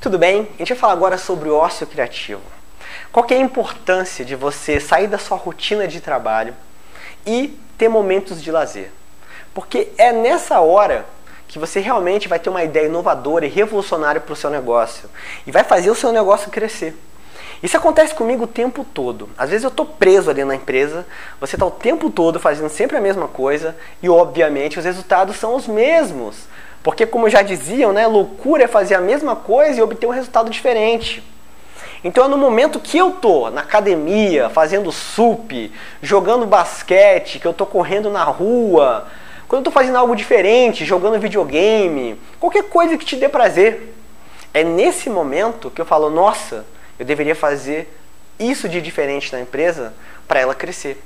Tudo bem? A gente vai falar agora sobre o ócio criativo. Qual é a importância de você sair da sua rotina de trabalho e ter momentos de lazer? Porque é nessa hora que você realmente vai ter uma ideia inovadora e revolucionária para o seu negócio e vai fazer o seu negócio crescer. Isso acontece comigo o tempo todo. Às vezes eu estou preso ali na empresa, você está o tempo todo fazendo sempre a mesma coisa e, obviamente, os resultados são os mesmos. Porque, como já diziam, né, loucura é fazer a mesma coisa e obter um resultado diferente. Então é no momento que eu tô na academia, fazendo sup, jogando basquete, que eu tô correndo na rua, quando eu tô fazendo algo diferente, jogando videogame, qualquer coisa que te dê prazer. É nesse momento que eu falo, nossa, eu deveria fazer isso de diferente na empresa para ela crescer.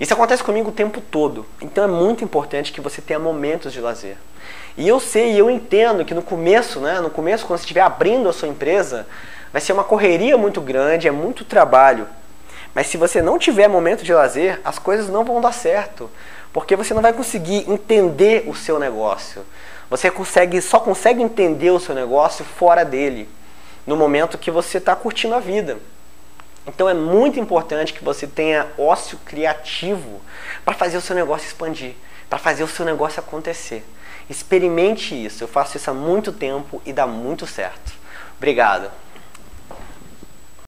Isso acontece comigo o tempo todo. Então é muito importante que você tenha momentos de lazer. E eu sei, eu entendo que no começo, né, no começo quando você estiver abrindo a sua empresa, vai ser uma correria muito grande, é muito trabalho. Mas se você não tiver momento de lazer, as coisas não vão dar certo, porque você não vai conseguir entender o seu negócio. Você consegue, só consegue entender o seu negócio fora dele, no momento que você está curtindo a vida. Então é muito importante que você tenha ócio criativo para fazer o seu negócio expandir, para fazer o seu negócio acontecer. Experimente isso. Eu faço isso há muito tempo e dá muito certo. Obrigado.